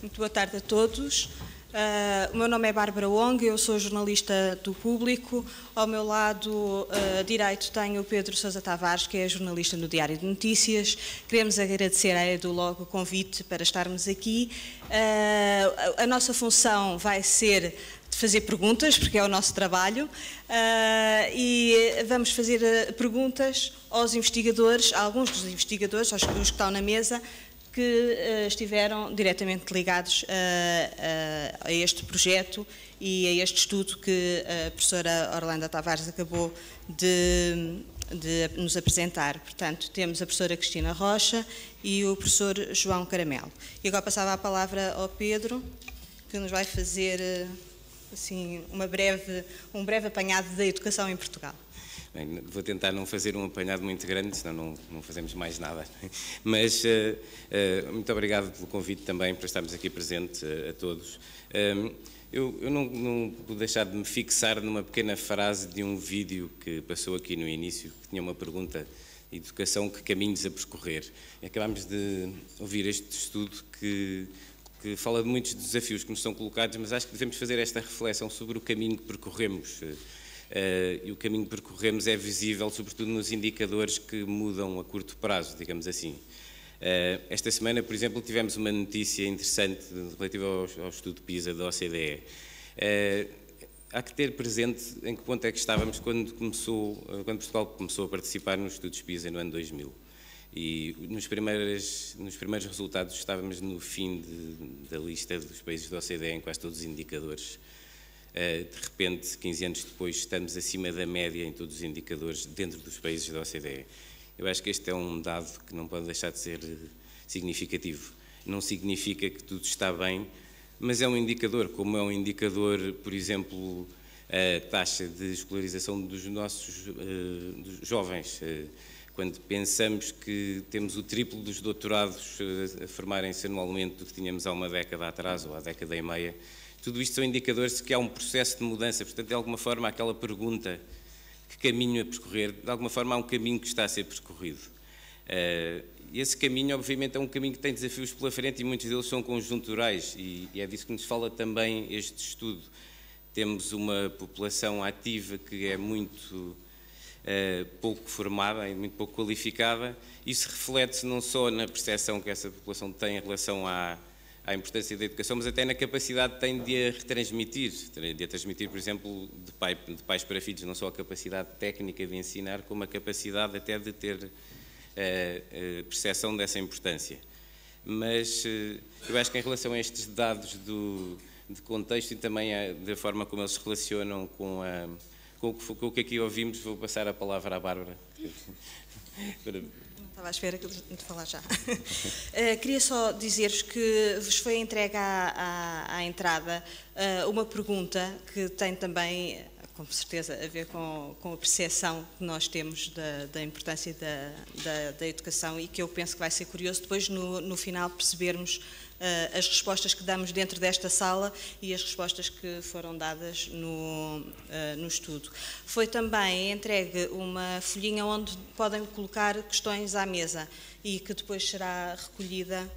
Muito boa tarde a todos. Uh, o meu nome é Bárbara Wong, eu sou jornalista do Público. Ao meu lado uh, direito tenho o Pedro Sousa Tavares, que é jornalista no Diário de Notícias. Queremos agradecer à EduLog o convite para estarmos aqui. Uh, a nossa função vai ser de fazer perguntas, porque é o nosso trabalho, e vamos fazer perguntas aos investigadores, a alguns dos investigadores, aos que estão na mesa, que uh, estiveram diretamente ligados a, a, a, este projeto e a este estudo que a professora Orlando Tavares acabou de, de, nos apresentar. Portanto, temos a professora Cristina Rocha e o professor João Caramelo. E agora passava a palavra ao Pedro, que nos vai fazer eh, assim, uma breve, um breve apanhado da educação em Portugal. Bem, vou tentar não fazer um apanhado muito grande, senão não, não fazemos mais nada. Mas uh, uh, muito obrigado pelo convite também para estarmos aqui presente uh, a todos. Um, eu, eu não, não, vou deixar de me fixar numa pequena frase de um vídeo que passou aqui no início, que tinha uma pergunta educação, que caminhos a percorrer. Acabámos de ouvir este estudo que, que fala de muitos desafios que nos são colocados, mas acho que devemos fazer esta reflexão sobre o caminho que percorremos e o caminho que percorremos é visível, sobretudo nos indicadores que mudam a curto prazo, digamos assim. Uh, esta semana, por exemplo, tivemos uma notícia interessante relativa ao, estudo PISA da OCDE. Eh, há que ter presente em que ponto é que estávamos quando, começou, quando Portugal começou a participar nos estudos PISA no ano 2000. E nos primeiros, nos primeiros resultados estávamos no fim de, da lista dos países da OCDE em quase todos os indicadores eh, de repente, 15 anos depois, estamos acima da média em todos os indicadores dentro dos países da OCDE. Eu acho que este é um dado que não pode deixar de ser eh, significativo. Não significa que tudo está bem, mas é um indicador, como é um indicador, por exemplo, a taxa de escolarização dos nossos uh, dos jovens. Quando pensamos que temos o triplo dos doutorados uh, a formarem-se anualmente do que tínhamos há uma década atrás ou há década e meia, tudo isto são indicadores de que há um processo de mudança. Portanto, de alguma forma, aquela pergunta que caminho a percorrer, de alguma forma há um caminho que está a ser percorrido. Uh, e esse caminho, obviamente, é um caminho que tem desafios pela frente e muitos deles são conjunturais e, é disso que nos fala também este estudo. Temos uma população ativa que é muito pouco formada e muito pouco qualificada. Isso reflete-se não só na percepção que essa população tem em relação à, à importância da educação, mas até na capacidade que tem de a retransmitir, de a transmitir, por exemplo, de, pai, de pais para filhos, não só a capacidade técnica de ensinar, como a capacidade até de ter a, eh, eh, percepção dessa importância. Mas eh, eu acho que em relação a estes dados do, de contexto e também a, da forma como eles se relacionam com, a, com, com o que aqui ouvimos, vou passar a palavra à Bárbara. Estava à espera de falar já. Uh, queria só dizer-vos que vos foi entregue à, à, à entrada uh, uma pergunta que tem também, com certeza, a ver com, com a percepção que nós temos da, da importância da, da, da, educação e que eu penso que vai ser curioso depois, no, no final, percebermos as respostas que damos dentro desta sala e as respostas que foram dadas no, uh, no estudo. Foi também entregue uma folhinha onde podem colocar questões à mesa e que depois será recolhida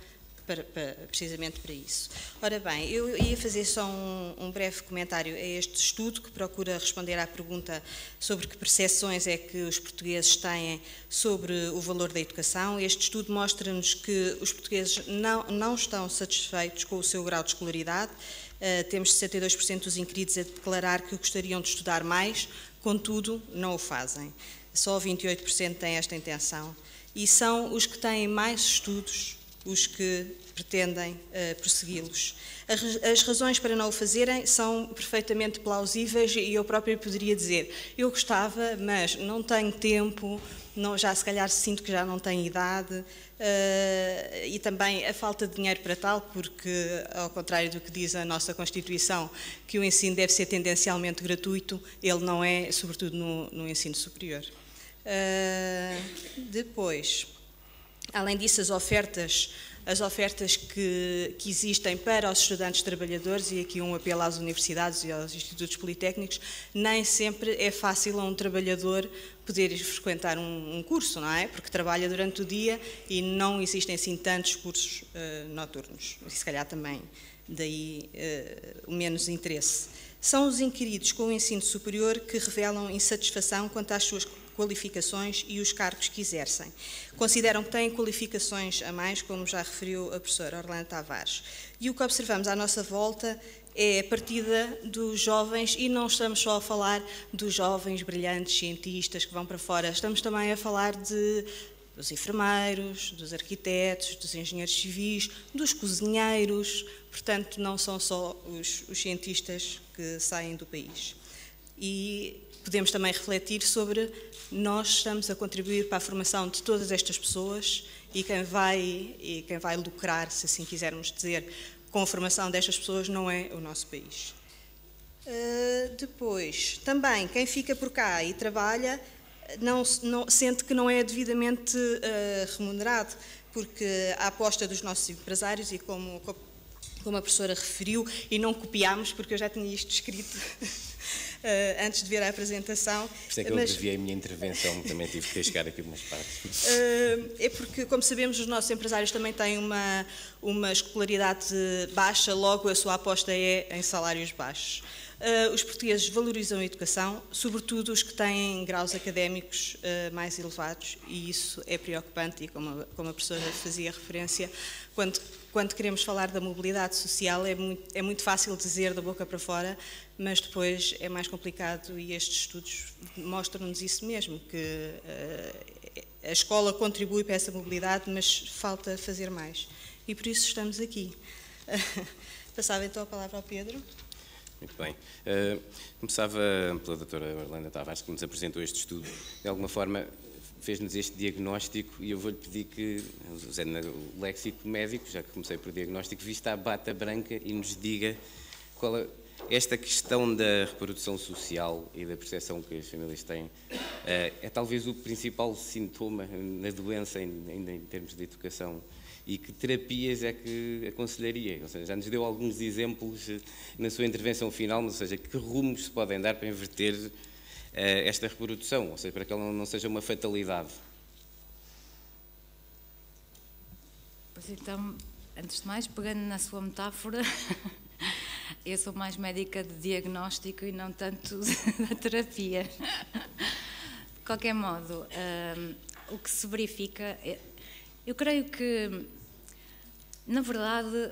para, para, precisamente para isso. Ora bem, eu ia fazer só um, um, breve comentário a este estudo que procura responder à pergunta sobre que percepções é que os portugueses têm sobre o valor da educação. Este estudo mostra-nos que os portugueses não, não estão satisfeitos com o seu grau de escolaridade. Uh, temos 62% dos inquiridos a declarar que gostariam de estudar mais, contudo, não o fazem. Só 28% têm esta intenção. E são os que têm mais estudos os que pretendem uh, persegui-los. As razões para não o fazerem são perfeitamente plausíveis e eu própria poderia dizer: eu gostava, mas não tenho tempo, não, já se calhar sinto que já não tenho idade uh, e também a falta de dinheiro para tal, porque, ao contrário do que diz a nossa Constituição, que o ensino deve ser tendencialmente gratuito, ele não é, sobretudo no, no ensino superior. Uh, depois. Além disso, as ofertas as ofertas que, que, existem para os estudantes trabalhadores, e aqui um apelo às universidades e aos institutos politécnicos, nem sempre é fácil a um trabalhador poder frequentar um, um curso, não é? Porque trabalha durante o dia e não existem assim tantos cursos uh, noturnos. E se calhar também daí uh, o menos interesse. São os inquiridos com o ensino superior que revelam insatisfação quanto às suas qualificações e os cargos que exercem. Consideram que têm qualificações a mais, como já referiu a professora Orlando Tavares. E o que observamos à nossa volta é a partida dos jovens, e não estamos só a falar dos jovens brilhantes cientistas que vão para fora, estamos também a falar de dos enfermeiros, dos arquitetos, dos engenheiros civis, dos cozinheiros, portanto, não são só os, os cientistas que saem do país. E podemos também refletir sobre nós estamos a contribuir para a formação de todas estas pessoas e quem vai e quem vai lucrar, se assim quisermos dizer, com a formação destas pessoas não é o nosso país. Uh, depois, também quem fica por cá e trabalha não, não, sente que não é devidamente uh, remunerado, porque a aposta dos nossos empresários, e como, como a professora referiu, e não copiámos, porque eu já tinha isto escrito uh, antes de ver a apresentação. Por isso é que eu mas, a minha intervenção, também tive que chegar aqui umas partes. Uh, é porque, como sabemos, os nossos empresários também têm uma, uma escolaridade baixa, logo a sua aposta é em salários baixos. Uh, os portugueses valorizam a educação, sobretudo os que têm graus académicos uh, mais elevados, e isso é preocupante, e como a, como a professora fazia referência, quando, quando queremos falar da mobilidade social, é muito, é muito fácil dizer da boca para fora, mas depois é mais complicado, e estes estudos mostram-nos isso mesmo, que uh, a escola contribui para essa mobilidade, mas falta fazer mais. E por isso estamos aqui. Passava então a palavra ao Pedro. Muito bem. Uh, começava pela doutora Orlando Tavares, que nos apresentou este estudo. De alguma forma, fez-nos este diagnóstico e eu vou-lhe pedir que, usando o léxico médico, já que comecei por diagnóstico, vista a bata branca e nos diga qual é, esta questão da reprodução social e da percepção que as famílias têm é, é talvez o principal sintoma na doença, ainda em termos de educação e que terapias é que aconselharia? Ou seja, já nos deu alguns exemplos eh, na sua intervenção final, ou seja, que rumos se podem dar para inverter uh, esta reprodução, ou seja, para que ela não seja uma fatalidade? Pois então, antes de mais, pegando na sua metáfora, eu sou mais médica de diagnóstico e não tanto da terapia. De qualquer modo, um, eh, o que se verifica é eu creio que, na verdade,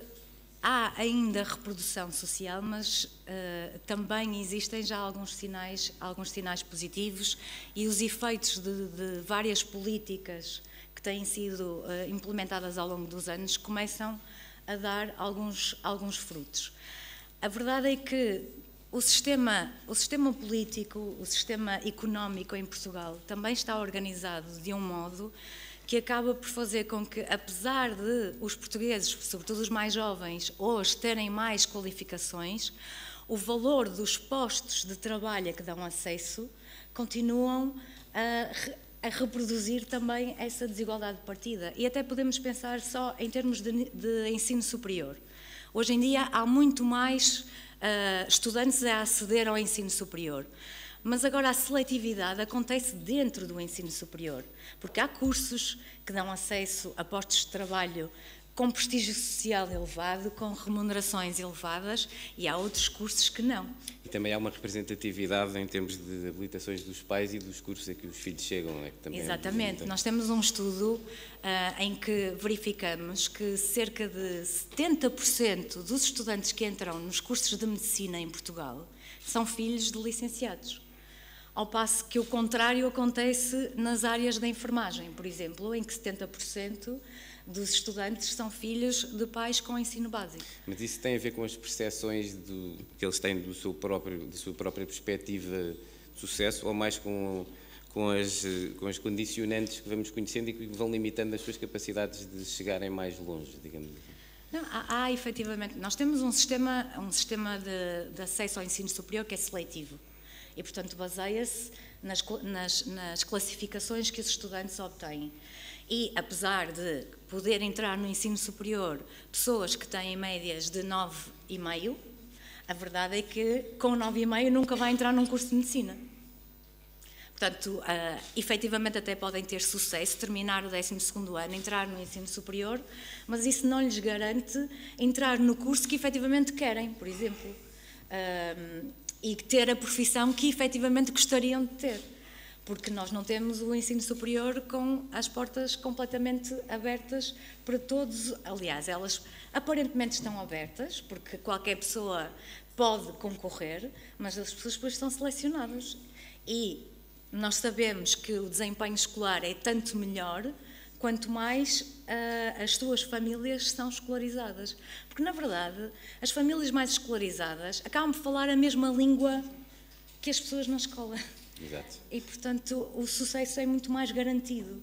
há ainda reprodução social, mas uh, também existem já alguns sinais, alguns sinais positivos e os efeitos de, de várias políticas que têm sido uh, implementadas ao longo dos anos começam a dar alguns, alguns frutos. A verdade é que o sistema, o sistema político, o sistema económico em Portugal também está organizado de um modo que acaba por fazer com que, apesar de os portugueses, sobretudo os mais jovens, hoje terem mais qualificações, o valor dos postos de trabalho a que dão acesso continuam a, a reproduzir também essa desigualdade de partida. E até podemos pensar só em termos de, de ensino superior. Hoje em dia há muito mais uh, estudantes a aceder ao ensino superior. Mas agora a seletividade acontece dentro do ensino superior, porque há cursos que dão acesso a postos de trabalho com prestígio social elevado, com remunerações elevadas, e há outros cursos que não. E também há uma representatividade em termos de habilitações dos pais e dos cursos a que os filhos chegam. É? Que Exatamente. É Nós temos um estudo uh, em que verificamos que cerca de 70% dos estudantes que entram nos cursos de medicina em Portugal são filhos de licenciados. Ao passo que o contrário acontece nas áreas da enfermagem, por exemplo, em que 70% dos estudantes são filhos de pais com ensino básico. Mas isso tem a ver com as percepções do, que eles têm do seu próprio, da sua própria perspectiva de sucesso ou mais com, com, as, com as condicionantes que vamos conhecendo e que vão limitando as suas capacidades de chegarem mais longe, digamos assim? Não, há, há efetivamente. Nós temos um sistema, um sistema de, de acesso ao ensino superior que é seletivo e, portanto, baseia-se nas, nas, nas classificações que os estudantes obtêm. E, apesar de poder entrar no ensino superior pessoas que têm médias de 9,5, a verdade é que com 9,5 nunca vai entrar num curso de medicina. Portanto, uh, efetivamente até podem ter sucesso, terminar o 12 ano, entrar no ensino superior, mas isso não lhes garante entrar no curso que efetivamente querem, por exemplo, uh, e ter a profissão que efetivamente gostariam de ter. Porque nós não temos o ensino superior com as portas completamente abertas para todos. Aliás, elas aparentemente estão abertas, porque qualquer pessoa pode concorrer, mas as pessoas depois são selecionadas. E nós sabemos que o desempenho escolar é tanto melhor quanto mais uh, as suas famílias são escolarizadas. Porque, na verdade, as famílias mais escolarizadas acabam de falar a mesma língua que as pessoas na escola. Exato. E, portanto, o sucesso é muito mais garantido.